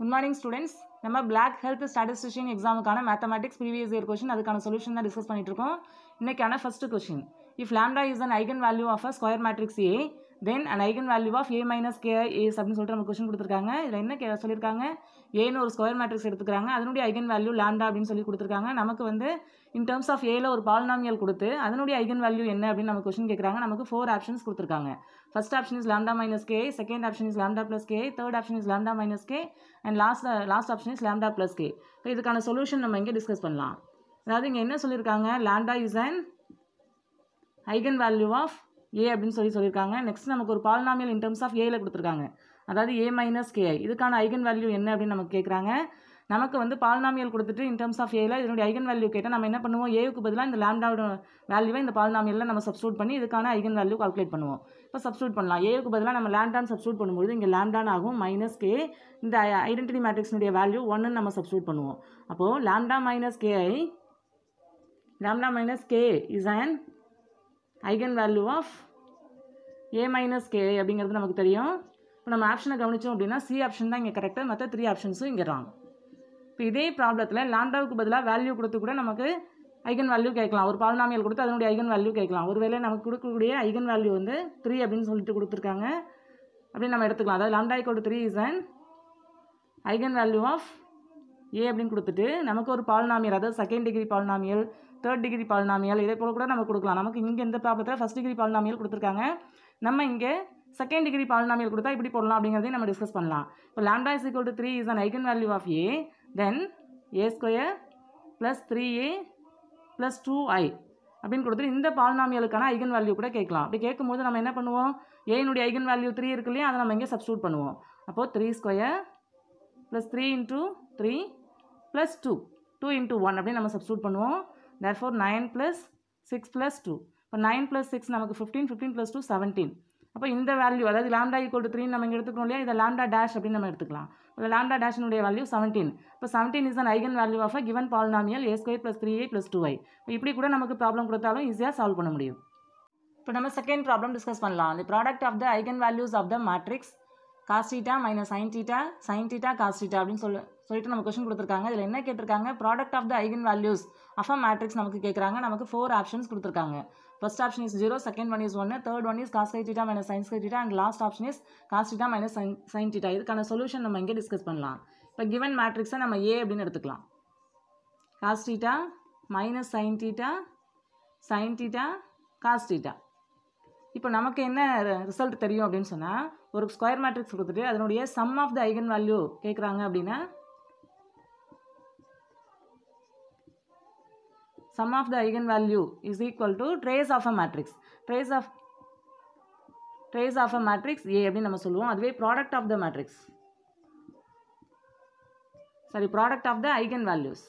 Good morning students நம்ம block health statistician எக்ஸாமுக்கான mathematics previous year question அதுக்கான solution தான் டிஸ்கஸ் பண்ணிட்டு இருக்கோம். இன்னைக்கான first question if lambda is an eigenvalue of a square matrix A then and eigenvalue of A minus k is அப்படின்னு சொல்லிட்டு நம்ம கொஷின் கொடுத்துருக்காங்க. இதில் என்ன கே சொல்லியிருக்காங்க? ஏன்னு ஒரு ஸ்கொயர் மேட்ரிக்ஸ் எடுத்துக்கிறாங்க. அதனுடைய ஐகன் வேல்யூ லேண்டா அப்படின்னு சொல்லி கொடுத்துருக்காங்க. நமக்கு வந்து இன் டர்ம்ஸ் ஆஃப் ஏல ஒரு பாலினாமியல் கொடுத்து அதனுடைய ஐகன் வேல்யூ என்ன அப்படின்னு நம்ம கொஷின் கேட்குறாங்க நமக்கு ஃபோர் ஆப்ஷன்ஸ் கொடுத்துருக்காங்க. First option is lambda minus k second option is lambda plus k third option is lambda minus k and last last option is lambda plus k இப்போ இதுக்கான solution நம்ம இங்கே டிஸ்கஸ் பண்ணலாம். அதாவது இங்கே என்ன சொல்லியிருக்காங்க? Lambda is an eigenvalue of A அப்படின்னு சொல்லி சொல்லியிருக்காங்க. நெக்ஸ்ட் நமக்கு ஒரு பாலினாமியல் இன் டர்ம்ஸ் ஆஃப் ஏல கொடுத்துருக்காங்க. அதாவது ஏ மைனஸ் கேஐ இதுக்கான ஐகன் வேல்யூ என்ன அப்படின்னு நமக்கு கேட்குறாங்க நமக்கு வந்து பாலினாமியல் கொடுத்துட்டு இன் டர்ம்ஸ் ஆஃப் ஏல இதனுடைய ஐகன் வேல்யூ கேட்டால் நம்ம என்ன பண்ணுவோம்? ஏவுக்கு பதிலாக இந்த லேம்டாவோட வேல்யூவை இந்த பாலினாமியலில் நம்ம சப்ஸ்டியூட் பண்ணி இதுக்கான ஐகன் வேல்யூ கால்குலேட் பண்ணுவோம். இப்போ சப்ஸ்டியூட் பண்ணலாம். ஏவுக்கு பதிலாக நம்ம லேம்டான் சப்ஸ்டியூட் பண்ணும்போது இங்கே லேம்டான் ஆகும். மைனஸ் கே இந்த ஐடென்டிட்டி மேட்ரிக்ஸினுடைய வேல்யூ ஒன்னு நம்ம சப்ஸ்டியூட் பண்ணுவோம். அப்போது lambda minus k I lambda minus k is and eigenvalue of A minus k அப்படிங்கிறது நமக்கு தெரியும். இப்போ நம்ம ஆப்ஷனை கவனித்தோம் அப்படின்னா சி ஆப்ஷன் தான் இங்கே கரெக்டாக மற்ற த்ரீ ஆப்ஷன்ஸும் இங்கே ராங் இப்போ இதே ப்ராப்ளத்தில் லாம்டாவுக்கு பதிலாக வேல்யூ கொடுத்து கூட நமக்கு ஐகன் வேல்யூ கேட்கலாம். ஒரு பாலினாமியல் கொடுத்து அதனுடைய ஐகன் வேல்யூ கேட்கலாம். ஒருவேளை நமக்கு கொடுக்கக்கூடிய ஐகன் வேல்யூ வந்து த்ரீ அப்படின்னு சொல்லிட்டு கொடுத்துருக்காங்க. அப்படின்னு நம்ம எடுத்துக்கலாம். அதாவது lambda equal three is and eigen value of A அப்படின்னு கொடுத்துட்டு நமக்கு ஒரு பாலினாமியல் அதாவது second degree polynomial third degree polynomial இதே போல் கூட நம்ம கொடுக்கலாம். நமக்கு இங்கே இந்த ப்ராப்ளத்தில் ஃபஸ்ட் டிகிரி பாலினாமியல் கொடுத்துருக்காங்க. நம்ம இங்கே செகண்ட் டிகிரி பாலினாமியல் கொடுத்தா இப்படி போடலாம் அப்படிங்கிறதையும் நம்ம டிஸ்கஸ் பண்ணலாம். இப்போ lambda is equal to three is an eigen value of A then A square plus three A plus two I அப்படின்னு கொடுத்துட்டு இந்த பாலினாமியலுக்கான ஐகன் வேல்யூ கூட கேட்கலாம். அப்படி கேட்கும்போது நம்ம என்ன பண்ணுவோம்? ஏனுடைய ஐகன் வேல்யூ த்ரீ இருக்கு இல்லையா? அதை நம்ம இங்கே சப்ஸ்டியூட் பண்ணுவோம். அப்போது three square plus three into three plus two two into one அப்படின்னு நம்ம சப்ஸ்டியூட் பண்ணுவோம். There four nine plus six plus two இப்போ நைன் ப்ளஸ் சிக்ஸ் நமக்கு fifteen fifteen plus two seventeen அப்போ இந்த வேல்யூ அதாவது லேண்டா ஈக்குவல் டு த்ரீ நம்ம எடுத்துக்கணும் இல்லையா? இதை லேண்டா டேஷ் அப்படின்னு நம்ம எடுத்துக்கலாம். இப்போ லாம்டா டேஷினுடைய வேல்யூ செவன்டீன் இப்போ seventeen is an eigen value of a given polynomial A square plus three A plus two I இப்போ இப்படி கூட நமக்கு ப்ராப்ளம் கொடுத்தாலும் ஈஸியாக சால்வ் பண்ண முடியும். இப்போ நம்ம செகண்ட் ப்ராப்ளம் டிஸ்கஸ் பண்ணலாம். The product of the eigen values of the matrix cos theta minus sine theta sine theta cos theta அப்படின்னு சொல்லி சொல்லிட்டு நம்ம கொஸ்டின் கொடுத்துருக்காங்க. இதில் என்ன கேட்டிருக்காங்க? Product of the eigen values of a matrix நமக்கு கேட்குறாங்க நமக்கு ஃபோர் ஆப்ஷன்ஸ் கொடுத்துருக்காங்க. First option is zero second one is ஒன்று third one is cos chi minus sines chi and last option is cos theta minus sine sine theta இதுக்கான solution நம்ம இங்கே discuss பண்ணலாம். இப்போ கிவன் மேட்ரிக்ஸை நம்ம ஏ அப்படின்னு எடுத்துக்கலாம். Cos theta minus sine theta sine theta cos theta இப்போ நமக்கு என்ன ரிசல்ட் தெரியும் அப்படின்னு சொன்னால் ஒரு ஸ்கொயர் மேட்ரிக்ஸ் கொடுத்துட்டு அதனுடைய sum of the eigen value கேட்குறாங்க அப்படின்னா sum of the eigenvalue is equal to trace of a matrix trace of trace of a matrix A அப்படின்னு நம்ம சொல்லுவோம் அதுவே product of the matrix sorry product of the eigenvalues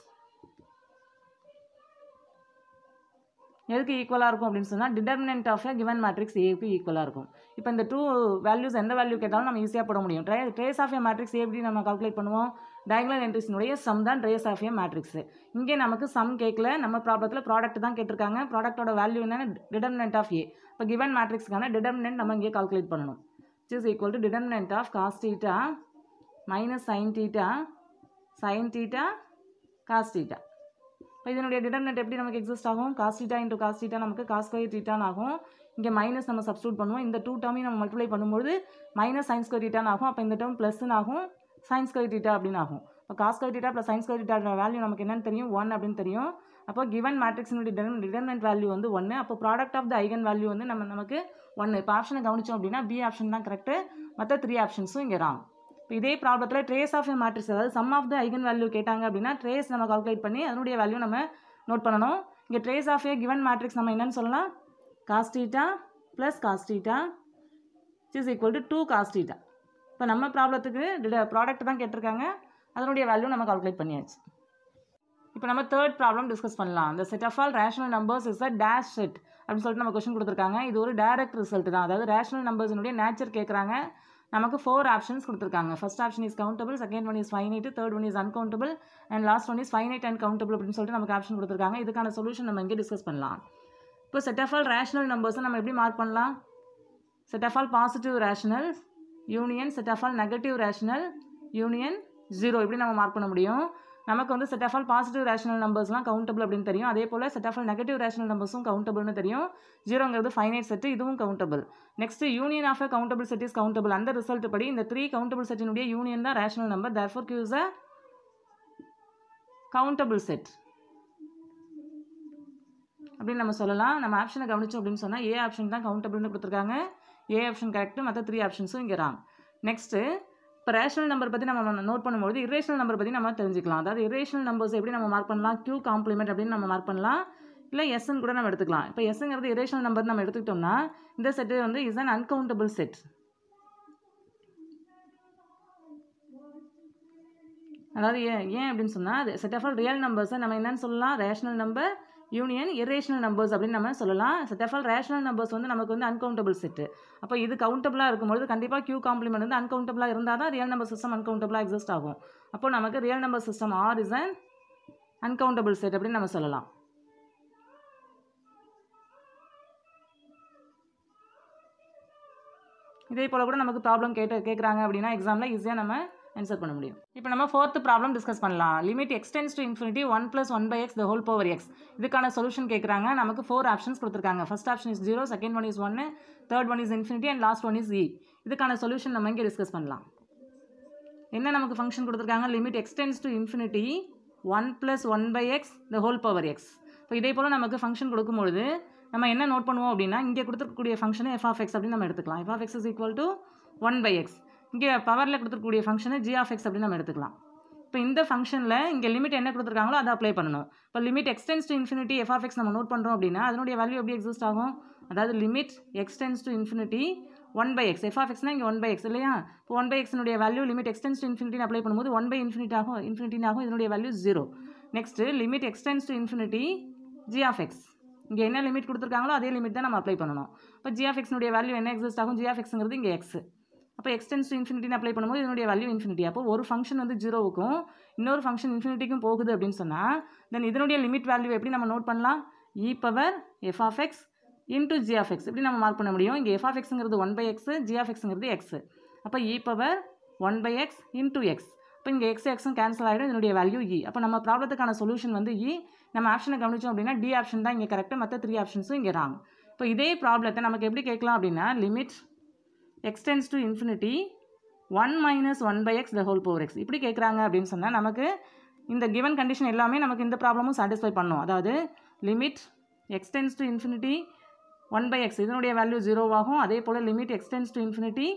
எதுக்கு ஈக்குவலாக இருக்கும் அப்படின்னு சொன்னால் determinant of a given matrix ஏக்கு ஈக்குவலாக இருக்கும். இப்போ இந்த டூ வேல்யூஸ் எந்த வேல்யூ கேட்டாலும் நம்ம ஈஸியாக போட முடியும். Tray trace of A matrix எப்படி நம்ம கால்குலேட் பண்ணுவோம்? டயங்கலர் என்ட்ரிஸினுடைய சம் தான் ட்ரேஸ் ஆஃப் ஏ மேட்ரிக்ஸ் இங்கே நமக்கு சம் கேட்கல. நம்ம ப்ராப்ளத்தில் ப்ராடக்ட் தான் கேட்டிருக்காங்க. ப்ராடக்ட்டோட வேல்யூ என்னென்ன டிட்டர்மினன்ட் ஆஃப் ஏ இப்போ கிவன் மேட்ரிக்ஸ்க்கான டிட்டர்மினன்ட் நம்ம இங்கே கால்குலேட் பண்ணணும். Is equal to determinant of cos theta minus sine theta sine theta cos theta இப்போ இதனுடைய டிட்டர்மினன்ட் எப்படி நமக்கு எக்ஸிஸ்ட் ஆகும்? காஸ்டிட்டா இன்ட்டு காஸ்டீட்டா நமக்கு காஸ்கொயர் ஸ்கொயர் டீட்டான் ஆகும். இங்கே மைனஸ் நம்ம சப்ஸ்டியூட் பண்ணுவோம். இந்த டூ டேர்மையும் நம்ம மல்டிப்ளை பண்ணும்போது மைனஸ் சைன் ஸ்கொயர் டீட்டான் ஆகும். அப்போ இந்த டேர்ம் ப்ளஸ்ன்னு ஆகும். சயின்ஸ் ஸ்கொயர் டீட்டா அப்படின்னு ஆகும். இப்போ cos square theta plus science square theta value நமக்கு என்னன்னு தெரியும்? ஒன் அப்படின்னு தெரியும். அப்போ கிவன் மேட்ரிக்ஸினுடைய டிடர்மெண்ட் வேல்யூ வந்து ஒன்று அப்போ product of the eigen value வந்து நம்ம நமக்கு ஒன்று இப்போ ஆப்ஷனை கவனித்தோம் அப்படின்னா பி ஆப்ஷன் தான் கரெக்டு மற்ற த்ரீ ஆப்ஷன்ஸும் இங்கே ராங் இப்போ இதே ப்ராப்ளத்தில் ட்ரேஸ் ஆஃப் எ மேட்ரிக்ஸ் அதாவது sum of the eigen value கேட்டாங்க அப்படின்னா ட்ரேஸ் நம்ம கால்குலேட் பண்ணி அதனுடைய வேல்யூ நம்ம நோட் பண்ணணும். இங்கே trace of A given matrix நம்ம என்னென்னு சொல்லலாம்? Cos theta plus cos theta is equal to two cos theta இப்போ நம்ம ப்ராப்ளத்துக்கு ப்ராடக்ட் தான் கேட்டிருக்காங்க. அதனுடைய வேல்யூ நம்ம கால்குலேட் பண்ணியாச்சு. இப்போ நம்ம தேர்ட் ப்ராப்ளம் டிஸ்கஸ் பண்ணலாம். இந்த set of all rational numbers is a dash set அப்படின்னு சொல்லிட்டு நம்ம கொஸ்டின் கொடுத்துருக்காங்க. இது ஒரு டைரக்ட் ரிசல்ட் தான். அதாவது ரேஷனல் நம்பர்ஸினுடைய நேச்சர் கேட்குறாங்க நமக்கு ஃபோர் ஆப்ஷன்ஸ் கொடுத்துருக்காங்க. First option is countable second one is finite third one is uncountable and last one is finite and countable அப்படின்னு சொல்லிட்டு நமக்கு ஆப்ஷன் கொடுத்துருக்காங்க. இதுக்கான சொல்யூஷன் நம்ம இங்கே டிஸ்கஸ் பண்ணலாம். இப்போ செட் ஆஃப் ஆல் ரேஷனல் நம்பர்ஸை நம்ம எப்படி மார்க் பண்ணலாம்? Set of all positive rational union set of all negative rational union zero இப்படி நம்ம மார்க் பண்ண முடியும்? நமக்கு வந்து set of all positive rational நம்பர்ஸ்லாம் countable அப்படின்னு தெரியும். அதே போல் set of all negative rational நம்பர்ஸும் கவுண்டபிள்னு தெரியும். ஜீரோங்கிறது ஃபைனைட் செட்டு இதுவும் countable next union of a countable set is countable அந்த ரிசல்ட் படி இந்த த்ரீ கவுண்டபிள் செட்டினுடைய யூனியன் தான் rational number therefore q is a countable set அப்படின்னு நம்ம சொல்லலாம். நம்ம ஆப்ஷனை கவனிச்சோம் அப்படின்னு சொன்னால் ஏ ஆப்ஷன் தான் கவுண்டபிள்னு கொடுத்துருக்காங்க. ஏ ஆப்ஷன் கரெக்டு மற்ற த்ரீ ஆப்ஷன்ஸும் இங்கே ராங் நெக்ஸ்ட்டு இப்போ ரேஷனல் நம்பர் பற்றி நம்ம நோட் பண்ணும்போது இரேஷனல் நம்பர் பற்றி நம்ம தெரிஞ்சிக்கலாம். அதாவது இரேஷனல் நம்பர்ஸ் எப்படி நம்ம மார்க் பண்ணலாம்? க்யூ காம்ப்ளிமெண்ட் அப்படின்னு நம்ம மார்க் பண்ணலாம். இல்லை எஸ்ன்னு கூட நம்ம எடுத்துக்கலாம். இப்போ எஸ்ங்கிறது இரேஷனல் நம்பர் நம்ம எடுத்துக்கிட்டோம்னா இந்த செட்டு வந்து இஸ் அன் அன்கவுண்டபிள் செட் அதாவது ஏன் ஏன் அப்படின்னு சொன்னால் செட் ஆஃப் ஆல் ரியல் நம்பர்ஸை நம்ம என்னன்னு சொல்லலாம்? Rational number union irrational numbers அப்படின்னு நம்ம சொல்லலாம். Set of all rational numbers வந்து நமக்கு வந்து அன்கவுண்டபிள் செட்டு அப்போ இது கவுண்டபிளாக இருக்கும்பொழுது கண்டிப்பாக கியூ காம்ப்ளிமெண்ட் வந்து அன்கவுண்டபிளாக இருந்தால் தான் ரியல் நம்பர் சிஸ்டம் அன்கவுண்டபிளாக எக்ஸிஸ்ட் ஆகும். அப்போ நமக்கு real number system are is an uncountable set அப்படின்னு நம்ம சொல்லலாம். இதே போல் கூட நமக்கு ப்ராப்ளம் கேட்டு கேட்குறாங்க அப்படின்னா எக்ஸாமில் ஈஸியாக நம்ம ஆன்சர் பண்ண முடியும். இப்போ நம்ம ஃபோர்த் ப்ராப்ளம் டிஸ்கஸ் பண்ணலாம். Limit x tends to infinity one plus one by x the whole power x இதுக்கான சொல்யூஷன் கேட்குறாங்க நமக்கு ஃபோர் ஆப்ஷன்ஸ் கொடுத்துருக்காங்க. First option is zero second one is ஒன்று third one is infinity and last one is e இதுக்கான solution நம்ம இங்கே discuss பண்ணலாம். என்ன நமக்கு ஃபங்க்ஷன் கொடுத்துருக்காங்க? Limit x tends to infinity one plus one by x the whole power x இப்போ இதே போல் நமக்கு ஃபங்க்ஷன் கொடுக்கும்பொழுது நம்ம என்ன நோட் பண்ணுவோம் அப்படின்னா இங்கே கொடுத்துருக்கக்கூடிய ஃபங்க்ஷனை எஃப் ஆஃப் எக்ஸ் அப்படின்னு நம்ம எடுத்துக்கலாம். F of x is equal to one by x இங்கே பவரில் கொடுத்துருக்கக்கூடிய ஃபங்க்ஷனை ஜி ஆஃப் எக்ஸ் அப்படின்னு நம்ம எடுத்துக்கலாம். இப்போ இந்த ஃபங்க்ஷனில் இங்கே லிமிட் என்ன கொடுத்துருக்காங்களோ அதை அப்ளை பண்ணணும். இப்போ limit x tends to infinity f of x நம்ம நோட் பண்ணுறோம் அப்படின்னா அதனுடைய வேல்யூ எப்படி எக்ஸிஸ்ட் ஆகும்? அதாவது limit x tends to infinity one by x f of எக்ஸ்னா இங்கே ஒன் பை எக்ஸ் இல்லையா? இப்போ one by எக்ஸினுடைய value limit x tends to infinity apply பண்ணும்போது ஒன் பை இன்ஃபினிட்டி ஆகும் இன்ஃபினிட்டின் ஆகும் இதனுடைய value zero next limit x tends to infinity g of x இங்கே என்ன லிமிட் கொடுத்துருக்காங்களோ அதே லிமிட் தான் நம்ம அப்ளை பண்ணணும். இப்போ ஜி ஆஃப் எக்ஸ்னுடைய வேல்யூ என்ன எக்ஸிஸ்ட் ஆகும்? ஜி ஆஃப் எக்ஸுங்கிறது இங்கே எக்ஸ் அப்போ எக்ஸ்டென்ஸ் டு இன்ஃபினிட்டின்னு அப்ளை பண்ணும்போது இதனுடைய வேல்யூ இன்ஃபினிட்டி அப்போ ஒரு ஃபங்க்ஷன் வந்து ஜீரோவுக்கும் இன்னொரு ஃபங்க்ஷன் இன்ஃபினிட்டிக்கும் போகுது அப்படின்னு சொன்னால் தென் இதனுடைய லிமிட் வேல்யூ எப்படி நம்ம நோட் பண்ணலாம்? E power f of x into g of x இப்படி நம்ம மார்க் பண்ண முடியும். இங்கே f of எக்ஸுங்கிறது one by x g of எக்ஸுங்கிறது x அப்போ e e power one by x into x இப்போ இங்கே எக்ஸ் எக்ஸும் கேன்சல் ஆகிடும் இதனுடைய வேல்யூ இ e. அப்போ நம்ம ப்ராப்ளத்துக்கான சொல்யூஷன் வந்து இ நம்ம ஆப்ஷனை கவனிச்சோம் அப்படின்னா டி ஆப்ஷன் தான் இங்கே கரெக்டாக மற்ற த்ரீ ஆப்ஷன்ஸும் இங்கே ராங் இப்போ இதே ப்ராப்ளத்தை நமக்கு எப்படி கேட்கலாம் அப்படின்னா limit x tends to infinity one minus one by x the whole power x இப்படி கேட்குறாங்க அப்படின்னு சொன்னால் நமக்கு இந்த கிவன் கண்டிஷன் எல்லாமே நமக்கு இந்த ப்ராப்ளமும் சாட்டிஸ்ஃபை பண்ணும். அதாவது limit x tends to infinity one by x இதனுடைய வேல்யூ ஜீரோவாகும் அதே போல் limit x tends to infinity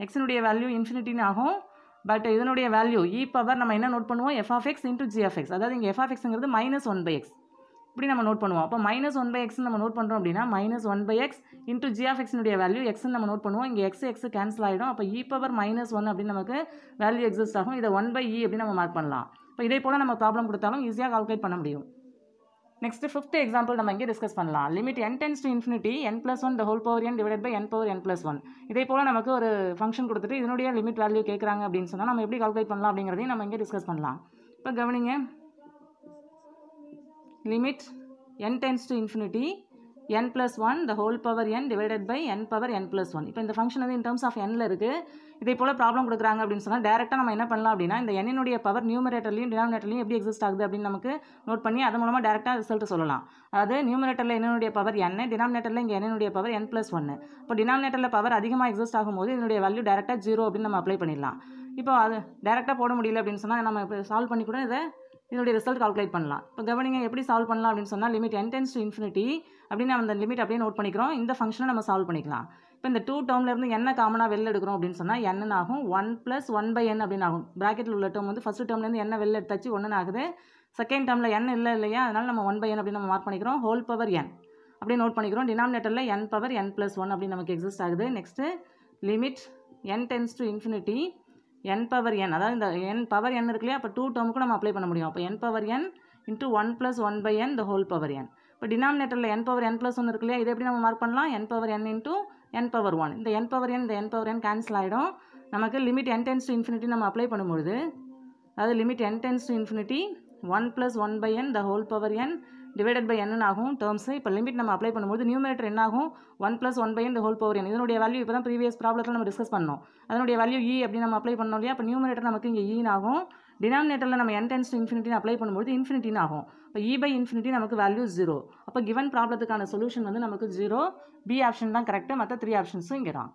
எக்ஸினுடைய value இன்ஃபினிட்டின்னு ஆகும். பட் இதனுடைய வேல்யூ இ பவர் நம்ம என்ன நோட் பண்ணுவோம்? F of x into g x அதாவது இங்கே எஃப் ஆஃப் எக்ஸுங்கிறது மைனஸ் ஒன் பை எக்ஸ் இப்படி நம்ம நோட் பண்ணுவோம். அப்போ மைனஸ் ஒன் பை எக்ஸ் நம்ம நோட் பண்ணுறோம் அப்படின்னா minus one by x into g of எக்ஸினுடைய value எக்ஸ்னு நம்ம நோட் பண்ணுவோம். இங்கே எக்ஸ் எக்ஸ் கேன்சல் ஆகிடும் அப்போ இ பவர் மைனஸ் ஒன் அப்படின்னு நமக்கு வேல்யூ எக்ஸிஸ்ட் ஆகும். இதை ஒன் பை இ e அப்படின்னு நம்ம மார்க் பண்ணலாம்? இப்போ இதே போல் நம்ம ப்ராப்ளம் கொடுத்தாலும் ஈஸியாக கால்குலேட் பண்ண முடியும். நெக்ஸ்ட் ஃபிஃப்த் எக்ஸாம்பிள் நம்ம இங்கே டிஸ்கஸ் பண்ணலாம். Limit n tends to infinity n plus one the whole power n divide by n power n plus one இதே போல் நமக்கு ஒரு ஃபங்க்ஷன் கொடுத்துட்டு இதனுடைய லிமிட் வேல்யூ கேட்குறாங்க அப்படின்னு சொன்னால் நம்ம எப்படி கால்குலேட் பண்ணலாம் அப்படிங்கிறதையும் நம்ம இங்கே டிஸ்கஸ் பண்ணலாம். இப்போ கவனிங்க limit n tends to infinity n plus 1 the whole power n divided by n power n plus 1 இப்போ இந்த ஃபங்க்ஷன் வந்து in terms of n ல இருக்குது இதே போல் ப்ராப்ளம் கொடுக்குறாங்க அப்படின்னு சொன்னால் டேரெக்டாக நம்ம என்ன பண்ணலாம் அப்படின்னா இந்த என்னுடைய பவர் நியூமரேட்டர்லையும் டினாமினேட்டர்லையும் எப்படி எக்ஸிஸ்ட் ஆகுது அப்படின்னு நமக்கு நோட் பண்ணி அது மூலமாக டேரெக்டாக ரிசல்ட் சொல்லலாம். அதாவது நியூமரேட்டரில் என்னுடைய பவர் n டினாமினேட்டரில் இங்கே என்னுடைய பவர் n ப்ளஸ் ஒன்று இப்போ டினாமினேட்டரில் பவர் அதிகமாக எக்ஸிஸ்ட் ஆகும்போது இதனுடைய வேல்யூ டேரெக்டாக ஜீரோ அப்படின்னு நம்ம அப்ளை பண்ணிடலாம். இப்போ அது டேரெக்டாக போட முடியல அப்படின்னு சொன்னால் நம்ம இப்போ சால்வ் பண்ணி கூட இதை இதனுடைய ரிசல்ட் கால்குலேட் பண்ணலாம். இப்போ கவனிங்க எப்படி சால்வ் பண்ணலாம் அப்படின்னு சொன்னால் limit n tends to infinity அப்படின்னு அந்த லிமிட் அப்படியே நோட் பண்ணிக்கிறோம். இந்த ஃபங்க்ஷனை நம்ம சால்வ் பண்ணிக்கலாம். இப்போ இந்த டூ டேர்ம்லேருந்து என்ன காமனாக வெளில எடுக்கிறோம் அப்படின்னு சொன்னால் n ஆகும். One plus one by n அப்படின்னு ஆகும். ப்ராக்கெட்டில் உள்ள டேர்ம் வந்து ஃபஸ்ட்டு டேர்ம்லேருந்து என்ன வெளில எடுத்தாச்சு ஒன்று ஆகுது. செகண்ட் டேர்மில் என்ன இல்லை இல்லையா? அதனால் நம்ம ஒன் பை என் அப்படின்னு நம்ம மார்க் பண்ணிக்கிறோம். ஹோல் பவர் என் அப்படியே நோட் பண்ணிக்கிறோம். டினாமினேட்டரில் n power n plus one அப்படின்னு நமக்கு எக்ஸிஸ்ட் ஆகுது. Next limit n tends to infinity n power n அதாவது இந்த என் பவர் என் இருக்கு இல்லையா? அப்போ டூ டேர்முக்கு நம்ம அப்ளை பண்ண முடியும். அப்போ n power n into one plus one by n the whole power n இப்போ டினாமினேட்டரில் என் பவர் என் ப்ளஸ் ஒன்று இருக்கு இல்லையா? இதை எப்படி நம்ம மார்க் பண்ணலாம்? N power n into n power one இந்த என் பவர் என் இந்த என் பவர் என் கேன்சல் ஆகிடும் நமக்கு limit n tends to infinity நம்ம அப்ளை பண்ணும்பொழுது அதாவது limit n tends to infinity one plus one by n the whole power n divided by n ஆகும் terms இப்போ limit நம்ம அப்ளை பண்ணும்போது நியூமரேட்டர் என்ன ஆகும் ஒன் ப்ளஸ் ஒன் பை இந்த ஹோல் பவர் என் இதனுடைய வேல்யூ இப்போ தான் ப்ரீவியஸ் ப்ராப்ளத்தில் நம்ம டிஸ்கஸ் பண்ணோம். அதனுடைய வேல்யூ இ அப்படி நம்ம அப்ளை பண்ணோம் இல்லையா? அப்போ நியூமரேட்டர் நமக்கு இங்கே ஈன் e ஆகும் டினாமினேட்டரில் நம்ம என் டென்ஸ் டு இன்ஃபினிட்டின்னு அப்ளை பண்ணும்போது இன்ஃபினிட்டின்னு ஆகும் இப்போ இ பை இன்ஃபினிட்டி நமக்கு வேல்யூ ஜீரோ அப்போ கிவன் ப்ராப்ளத்துக்கான சொல்யூஷன் வந்து நமக்கு ஜீரோ பி ஆப்ஷன் தான் கரெக்டாக மற்ற த்ரீ ஆப்ஷன்ஸும் இங்கே தான்